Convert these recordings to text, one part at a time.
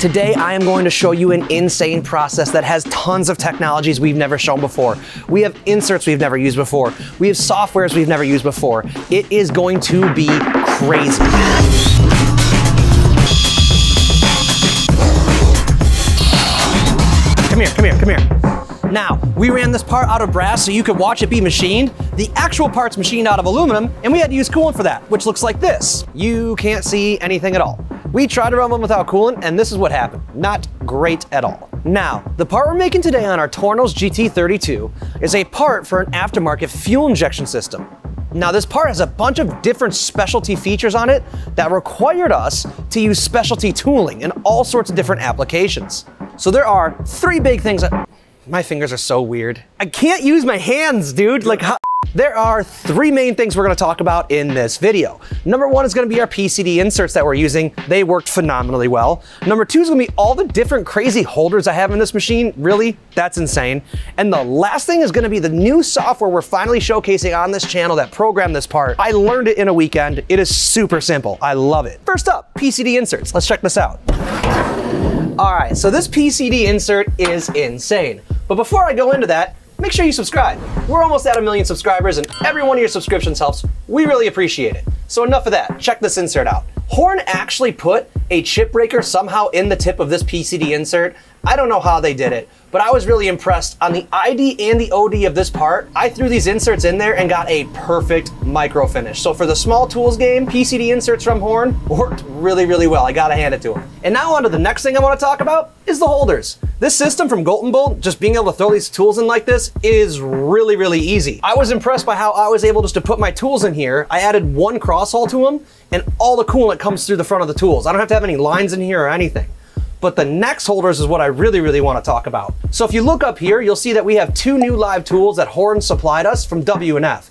Today, I am going to show you an insane process that has tons of technologies we've never shown before. We have inserts we've never used before. We have softwares we've never used before. It is going to be crazy. Come here, come here, come here. Now, we ran this part out of brass so you could watch it be machined. The actual part's machined out of aluminum, and we had to use coolant for that, which looks like this. You can't see anything at all. We tried to run one without coolant, and this is what happened. Not great at all. Now, the part we're making today on our Tornos GT32 is a part for an aftermarket fuel injection system. Now this part has a bunch of different specialty features on it that required us to use specialty tooling in all sorts of different applications. So there are three big things that, my fingers are so weird. I can't use my hands, dude. Like how, there are three main things we're gonna talk about in this video. Number one is gonna be our PCD inserts that we're using. They worked phenomenally well. Number two is gonna be all the different crazy holders I have in this machine. Really, that's insane. And the last thing is gonna be the new software we're finally showcasing on this channel that programmed this part. I learned it in a weekend. It is super simple. I love it. First up, PCD inserts. Let's check this out. All right, so this PCD insert is insane. But before I go into that, make sure you subscribe. We're almost at a million subscribers and every one of your subscriptions helps. We really appreciate it. So enough of that, check this insert out. Horn actually put a chip breaker somehow in the tip of this PCD insert. I don't know how they did it, but I was really impressed. On the ID and the OD of this part, I threw these inserts in there and got a perfect micro finish. So for the small tools game, PCD inserts from Horn worked really, really well. I gotta hand it to them. And now on to the next thing I wanna talk about is the holders. This system from Göltenbodt, just being able to throw these tools in like this is really, really easy. I was impressed by how I was able just to put my tools in here. I added one cross hole to them and all the coolant comes through the front of the tools. I don't have to have any lines in here or anything. But the next holders is what I really, really want to talk about. So if you look up here, you'll see that we have two new live tools that Horn supplied us from W&F.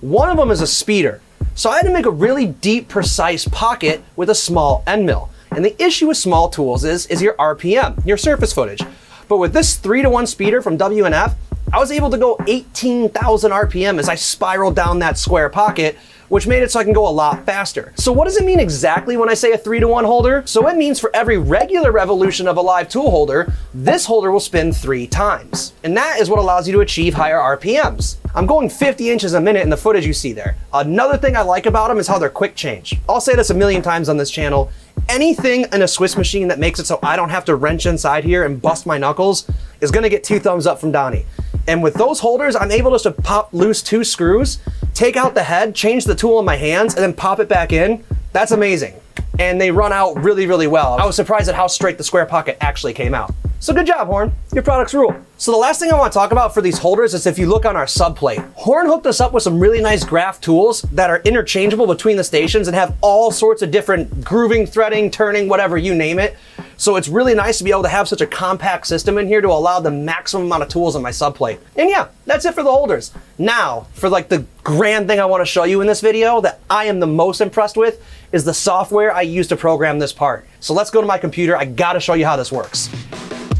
One of them is a speeder. So I had to make a really deep, precise pocket with a small end mill. And the issue with small tools is, is your RPM, your surface footage. But with this three to one speeder from W&F, I was able to go 18,000 RPM as I spiraled down that square pocket which made it so I can go a lot faster. So what does it mean exactly when I say a three to one holder? So it means for every regular revolution of a live tool holder, this holder will spin three times. And that is what allows you to achieve higher RPMs. I'm going 50 inches a minute in the footage you see there. Another thing I like about them is how they're quick change. I'll say this a million times on this channel. Anything in a Swiss machine that makes it so I don't have to wrench inside here and bust my knuckles is gonna get two thumbs up from Donnie. And with those holders, I'm able just to pop loose two screws take out the head, change the tool in my hands, and then pop it back in, that's amazing. And they run out really, really well. I was surprised at how straight the square pocket actually came out. So good job, Horn. Your products rule. So the last thing I want to talk about for these holders is if you look on our subplate. Horn hooked us up with some really nice graph tools that are interchangeable between the stations and have all sorts of different grooving, threading, turning, whatever, you name it. So it's really nice to be able to have such a compact system in here to allow the maximum amount of tools on my subplate. And yeah, that's it for the holders. Now, for like the grand thing I want to show you in this video that I am the most impressed with is the software I use to program this part. So let's go to my computer. I gotta show you how this works.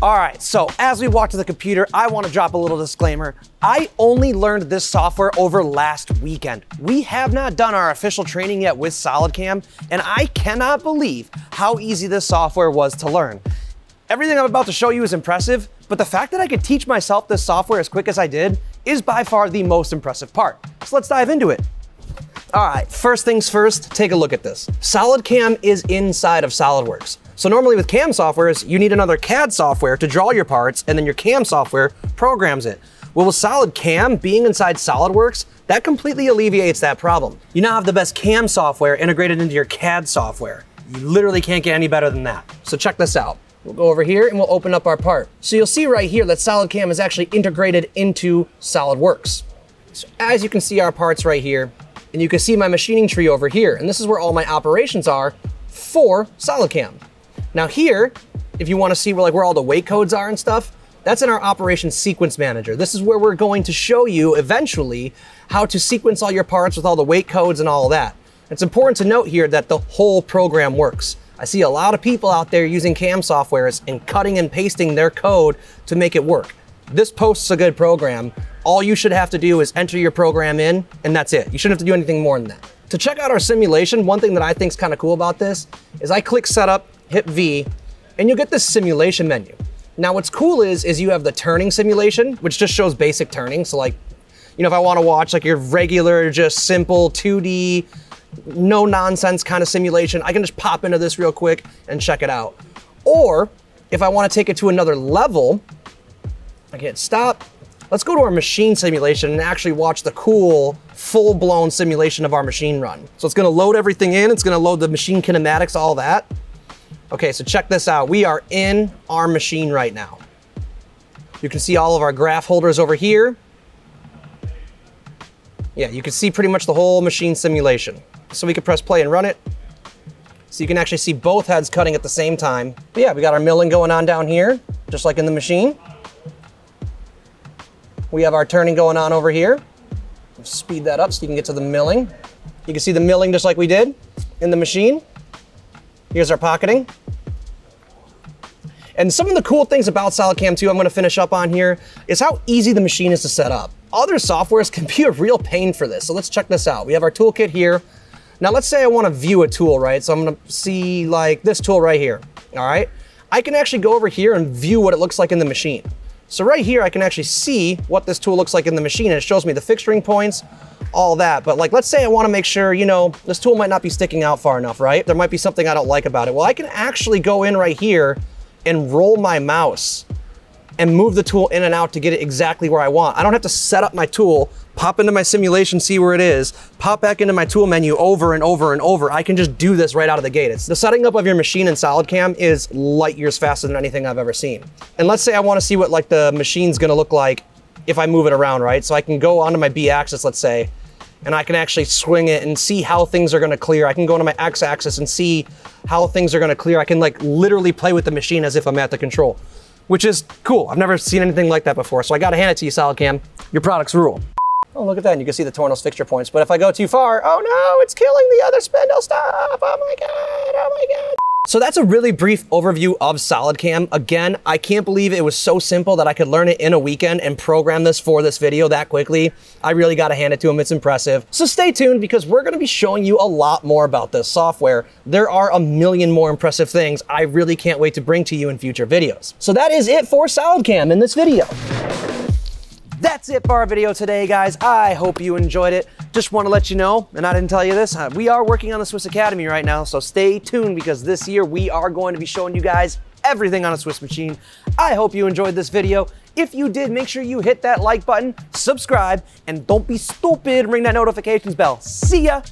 All right, so as we walk to the computer, I want to drop a little disclaimer. I only learned this software over last weekend. We have not done our official training yet with SolidCam, and I cannot believe how easy this software was to learn. Everything I'm about to show you is impressive, but the fact that I could teach myself this software as quick as I did is by far the most impressive part. So let's dive into it. All right, first things first, take a look at this. SolidCam is inside of SolidWorks. So normally with CAM softwares, you need another CAD software to draw your parts and then your CAM software programs it. Well, with SolidCam being inside SolidWorks, that completely alleviates that problem. You now have the best CAM software integrated into your CAD software. You literally can't get any better than that. So check this out. We'll go over here and we'll open up our part. So you'll see right here that SolidCam is actually integrated into SolidWorks. So as you can see our parts right here, and you can see my machining tree over here, and this is where all my operations are for SolidCam. Now here, if you wanna see where, like, where all the wait codes are and stuff, that's in our operations sequence manager. This is where we're going to show you eventually how to sequence all your parts with all the wait codes and all that. It's important to note here that the whole program works. I see a lot of people out there using CAM softwares and cutting and pasting their code to make it work. This posts a good program. All you should have to do is enter your program in, and that's it. You shouldn't have to do anything more than that. To check out our simulation, one thing that I think is kind of cool about this is I click setup, hit V, and you'll get this simulation menu. Now what's cool is, is you have the turning simulation, which just shows basic turning. So like, you know, if I wanna watch like your regular, just simple 2D, no nonsense kind of simulation, I can just pop into this real quick and check it out. Or if I wanna take it to another level, I can hit stop. Let's go to our machine simulation and actually watch the cool full-blown simulation of our machine run. So it's gonna load everything in, it's gonna load the machine kinematics, all that. Okay, so check this out. We are in our machine right now. You can see all of our graph holders over here. Yeah, you can see pretty much the whole machine simulation. So we can press play and run it. So you can actually see both heads cutting at the same time. But yeah, we got our milling going on down here, just like in the machine. We have our turning going on over here. Speed that up so you can get to the milling. You can see the milling just like we did in the machine. Here's our pocketing. And some of the cool things about SolidCam 2 I'm gonna finish up on here is how easy the machine is to set up. Other softwares can be a real pain for this. So let's check this out. We have our toolkit here. Now let's say I wanna view a tool, right? So I'm gonna see like this tool right here, all right? I can actually go over here and view what it looks like in the machine. So right here, I can actually see what this tool looks like in the machine and it shows me the fixturing points, all that. But like, let's say I wanna make sure, you know, this tool might not be sticking out far enough, right? There might be something I don't like about it. Well, I can actually go in right here and roll my mouse and move the tool in and out to get it exactly where I want. I don't have to set up my tool, pop into my simulation, see where it is, pop back into my tool menu over and over and over. I can just do this right out of the gate. It's the setting up of your machine in SolidCam is light years faster than anything I've ever seen. And let's say I wanna see what like the machine's gonna look like if I move it around, right? So I can go onto my B axis, let's say, and I can actually swing it and see how things are gonna clear. I can go into my X axis and see how things are gonna clear. I can like literally play with the machine as if I'm at the control, which is cool. I've never seen anything like that before. So I gotta hand it to you, SolidCam. Your products rule. Oh, look at that. And you can see the Tornos fixture points. But if I go too far, oh no, it's killing the other spindle Stop. Oh my God, oh my God. So that's a really brief overview of SolidCam. Again, I can't believe it was so simple that I could learn it in a weekend and program this for this video that quickly. I really got to hand it to him. It's impressive. So stay tuned because we're to be showing you a lot more about this software. There are a million more impressive things I really can't wait to bring to you in future videos. So that is it for SolidCam in this video. That's it for our video today, guys. I hope you enjoyed it. Just want to let you know, and I didn't tell you this, uh, we are working on the Swiss Academy right now, so stay tuned because this year we are going to be showing you guys everything on a Swiss machine. I hope you enjoyed this video. If you did, make sure you hit that like button, subscribe, and don't be stupid, ring that notifications bell. See ya!